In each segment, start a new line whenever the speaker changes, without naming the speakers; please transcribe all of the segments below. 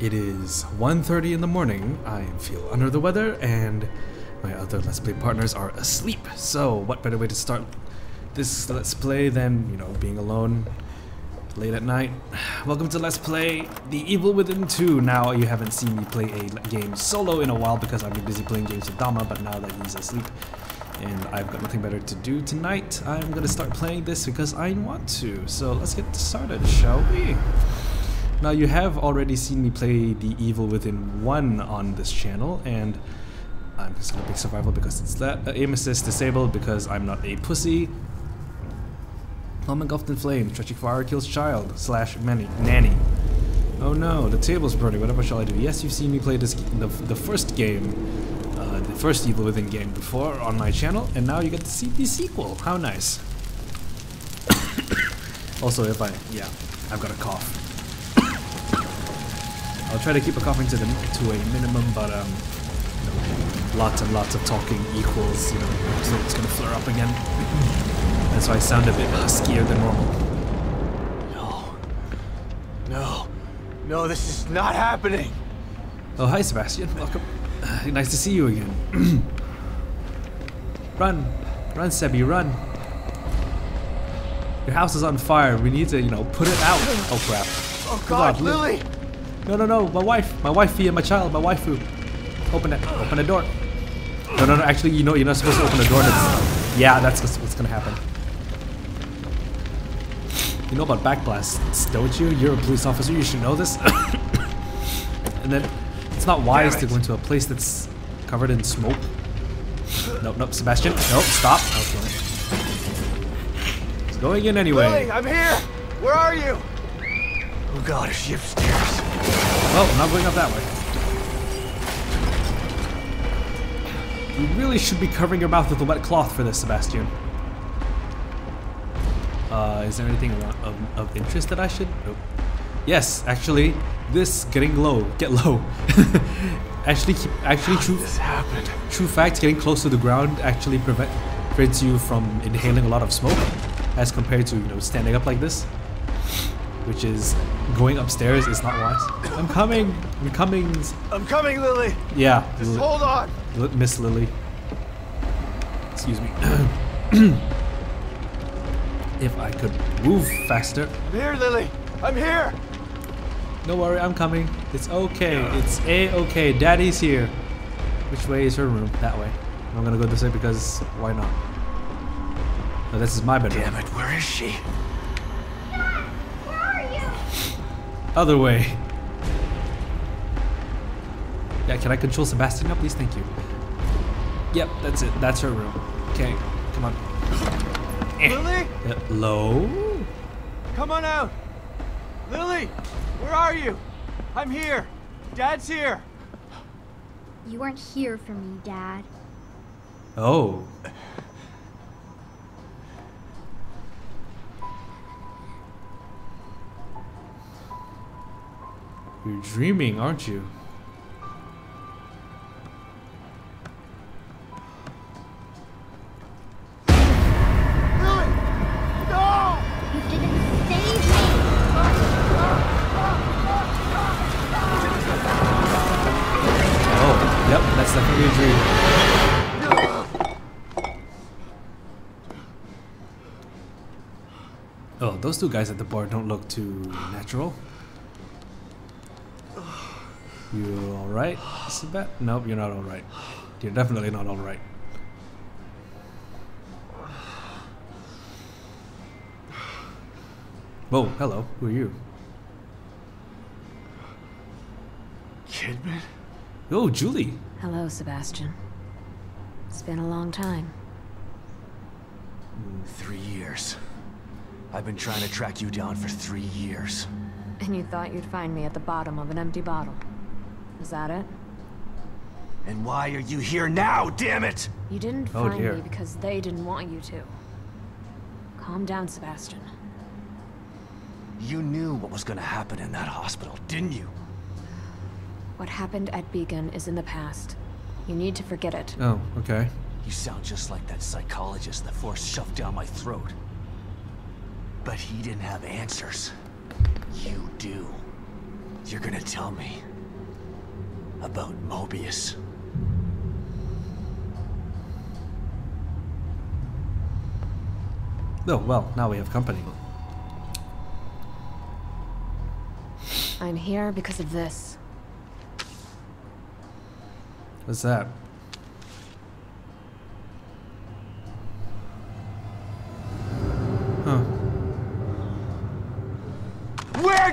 It is 1.30 in the morning, I feel under the weather, and my other Let's Play partners are asleep. So, what better way to start this Let's Play than, you know, being alone late at night. Welcome to Let's Play The Evil Within 2. Now, you haven't seen me play a game solo in a while because I've been busy playing games with Dama, but now that he's asleep and I've got nothing better to do tonight, I'm gonna start playing this because I want to. So, let's get started, shall we? Now you have already seen me play The Evil Within 1 on this channel and I'm just gonna pick survival because it's that. Uh, aim assist disabled because I'm not a pussy. Home engulfed in flames, tragic fire kills child, slash many, nanny. Oh no, the table's burning, whatever shall I do? Yes, you've seen me play this the, the first game, uh, the first Evil Within game before on my channel, and now you get to see the sequel. How nice. also, if I, yeah, I've got a cough. I'll try to keep a coughing to the to a minimum, but um, you know, lots and lots of talking equals, you know, so it's gonna flare up again. That's why I sound a bit huskier than normal.
No. No. No, this is not happening.
Oh, hi, Sebastian. Welcome. Uh, nice to see you again. run, run, Sebi, run. Your house is on fire. We need to, you know, put it out. Oh crap.
Oh God,
on,
Lily!
No, no, no, my wife, my wifey and my child, my waifu. Open it, open the door. No, no, no, actually, you know, you're not supposed to open the door. That's, yeah, that's what's, what's gonna happen. You know about backblasts, don't you? You're a police officer, you should know this. and then, it's not wise
Damn
to go into a place that's covered in smoke. Nope, nope, Sebastian, nope, stop. Okay. It's going in anyway.
Lily, I'm here! Where are you? Oh God, is she upstairs?
Well, I'm not going up that way. You really should be covering your mouth with a wet cloth for this, Sebastian. Uh, is there anything of, of, of interest that I should? Nope. Yes, actually, this getting low, get low. actually, keep, actually, true,
This happened.
true fact, getting close to the ground actually prevent, prevents you from inhaling a lot of smoke, as compared to you know standing up like this, which is going upstairs is not wise. I'm coming, I'm coming.
I'm coming, Lily!
Yeah,
Just hold on!
Miss Lily. Excuse me. if I could move faster.
I'm here, Lily! I'm here!
Don't worry, I'm coming. It's okay. It's a-okay. Daddy's here. Which way is her room? That way. I'm gonna go this way because why not? No, this is my bedroom.
Damn it, where is she?
Other way. Yeah, can I control Sebastian now, please? Thank you. Yep, that's it. That's her room. Okay, come on. Eh.
Lily?
Hello?
Come on out! Lily! Where are you? I'm here! Dad's here!
You weren't here for me, Dad.
Oh. You're dreaming, aren't you? Oh, yep, that's definitely a dream. Oh, those two guys at the bar don't look too natural. You alright, Sebat? Nope, you're not alright. You're definitely not alright. Whoa, hello, who are you?
Kidman?
Oh, Juli.
Hello, Sebastian. It's been a long time.
Mm, three years. I've been trying to track you down for three years.
And you thought you'd find me at the bottom of an empty bottle. Is that it?
And why are you here now, damn it?
You didn't
Oh,
find
dear.
me because they didn't want you to. Calm down, Sebastian.
You knew what was gonna happen in that hospital, didn't you?
What happened at Beacon is in the past. You need to forget it.
Oh, okay.
You sound just like that psychologist the Force shoved down my throat. But he didn't have answers. You do. You're gonna tell me about Mobius.
Oh, well, now we have company.
I'm here because of this.
What's that? Huh.
Where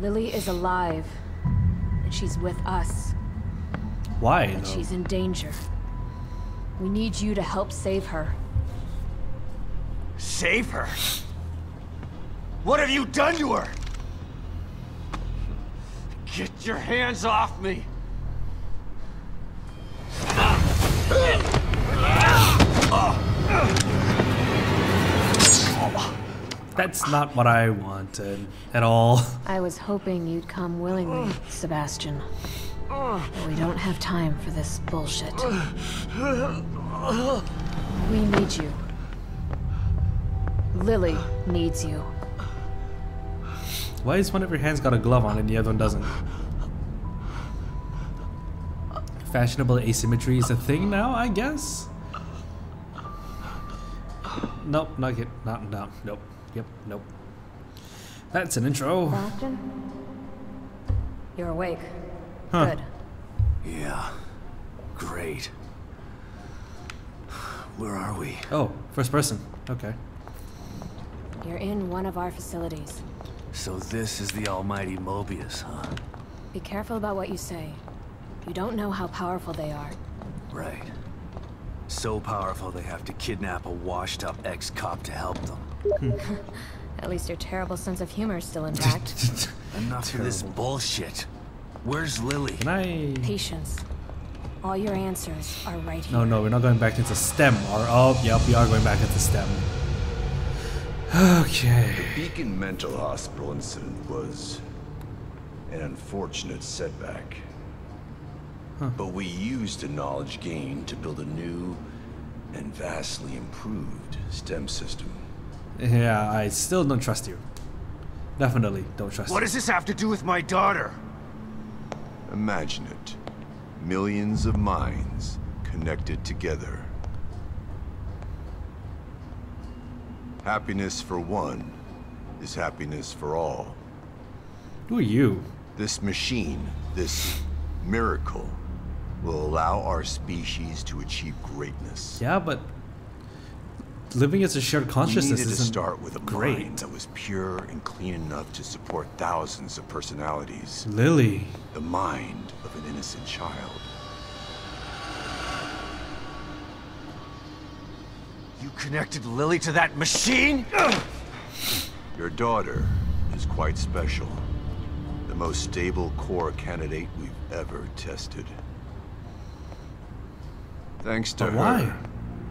Lily is alive, and she's with us,
Why,
but
though?
she's in danger. We need you to help save her.
Save her? What have you done to her? Get your hands off me!
That's not what I wanted at all.
I was hoping you'd come willingly, Sebastian. But we don't have time for this bullshit. We need you. Lily needs you.
Why is one of your hands got a glove on and the other one doesn't? Fashionable asymmetry is a thing now, I guess? Nope, not get, not, no, nope, yep, nope. That's an intro.
Sebastian? You're awake.
Huh.
Good.
Yeah. Great. Where are we?
Oh, first person. Okay.
You're in one of our facilities.
So this is the almighty Mobius, huh?
Be careful about what you say. You don't know how powerful they are.
Right. So powerful they have to kidnap a washed-up ex-cop to help them.
At least your terrible sense of humor is still intact.
Enough of this bullshit. Where's Lily?
Can I?
Patience. All your answers are right here.
No, no, we're not going back into STEM. Or oh, yep, we are going back into STEM. Okay.
The Beacon Mental Hospital incident was an unfortunate setback. But we used the knowledge gained to build a new and vastly improved STEM system.
Yeah, I still don't trust you. Definitely don't trust
What
you.
does this have to do with my daughter?
Imagine it. Millions of minds connected together. Happiness for one is happiness for all.
Who are you?
This machine, this miracle, will allow our species to achieve greatness.
Yeah, but living as a shared consciousness
needed to start with a
great.
that was pure and clean enough to support thousands of personalities.
Lily.
The mind of an innocent child.
You connected Lily to that machine?
Your daughter is quite special. The most stable core candidate we've ever tested. Thanks to
But
her,
why?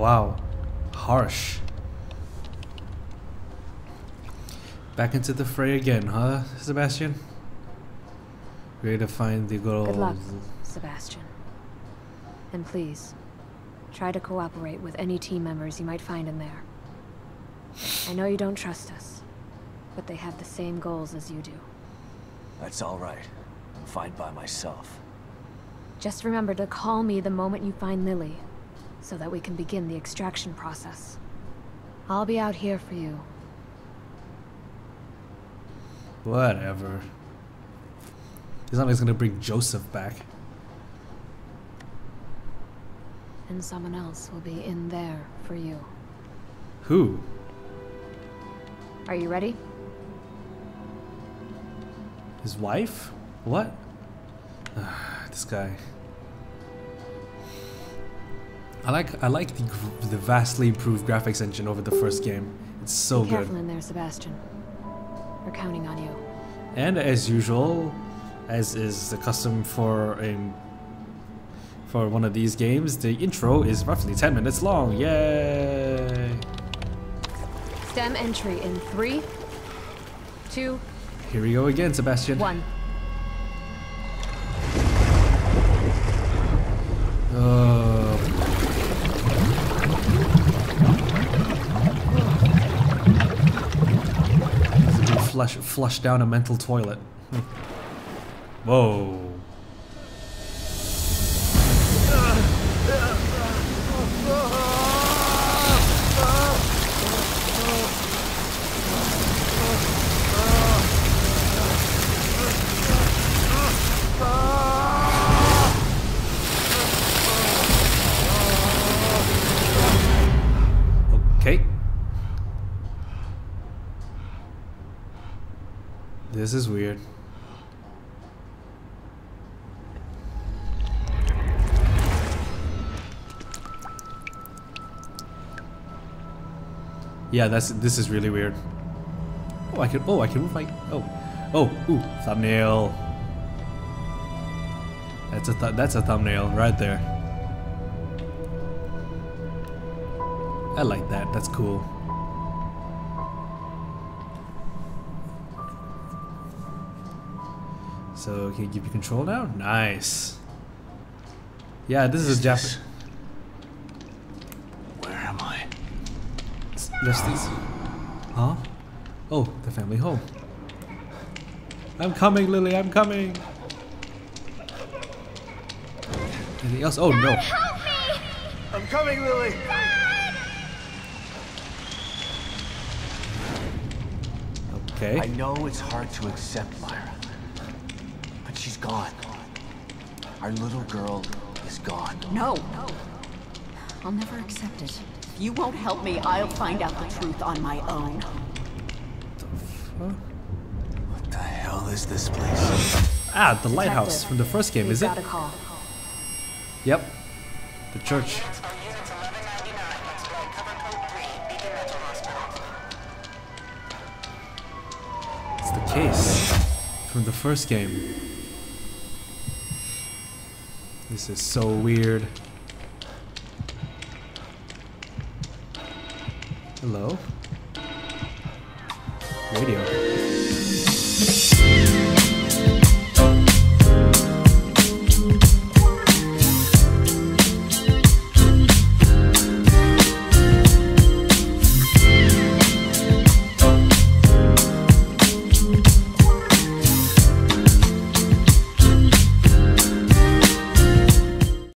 Wow. Harsh. Back into the fray again, huh, Sebastian? Ready to find the good old...
Good luck, Sebastian. And please, try to cooperate with any team members you might find in there. I know you don't trust us, but they have the same goals as you do.
That's all right. I'm fine by myself.
Just remember to call me the moment you find Lily, so that we can begin the extraction process. I'll be out here for you.
Whatever. He's not always gonna bring Joseph back.
And someone else will be in there for you.
Who?
Are you ready?
His wife? What? this guy. I like I like the the vastly improved graphics engine over the first game. It's so
be
good.
careful in there, Sebastian. We're counting on you.
And as usual, as is the custom for a for one of these games, the intro is roughly 10 minutes long. Yay!
Stem entry in three, two,
Here we go again, Sebastian.
one.
Oh. As if we flush flush down a mental toilet. Whoa. Okay. This is weird. Yeah, that's this is really weird. Oh, I can. Oh, I can move my. Oh, oh, ooh, thumbnail. That's a th that's a thumbnail right there. I like that. That's cool. So can you give you control now? Nice. Yeah, this is a Jap.
Where am I?
Just these. Huh? Oh, the family home. I'm coming, Lily. I'm coming. Anything else? Oh no.
I'm coming, Lily!
Okay.
I know it's hard to accept, Myra. But gone. Our little girl is gone.
No. I'll never accept it. If you won't help me, I'll find out the truth on my own.
Huh?
What the hell is this place?
Ah, the lighthouse from the first game,
We've
is it?
got a call.
Yep. The church. It's the case from the first game. This is so weird. Hello? Radio.